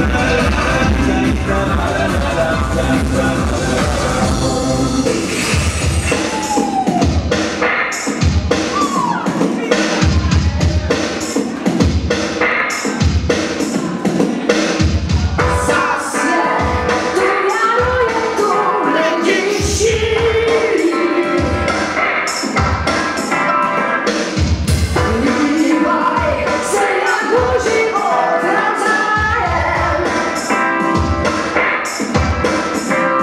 Tonight. Deus.